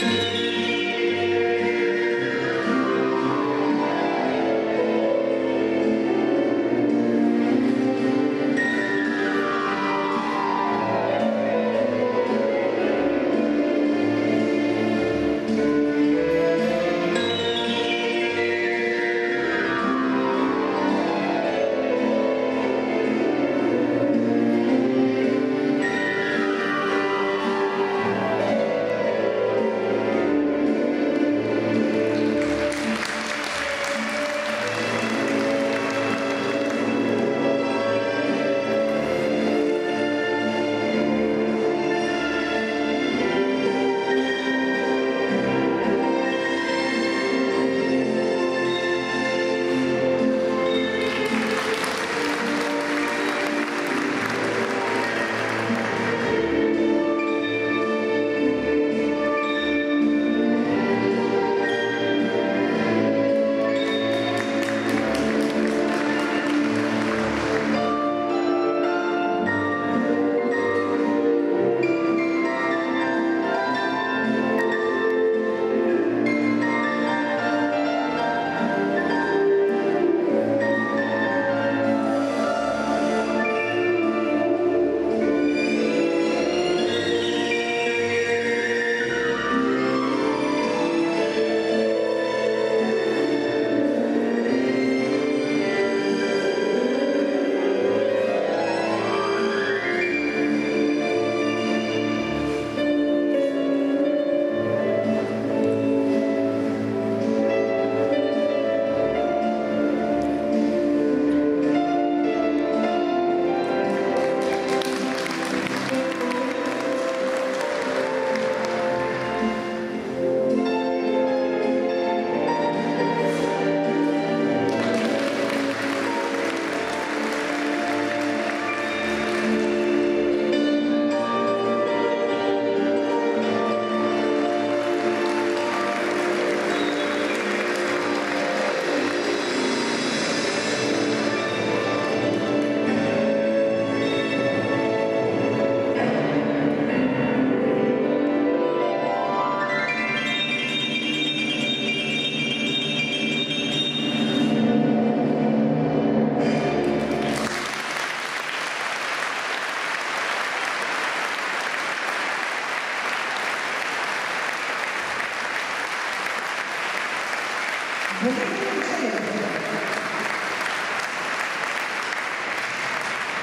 Música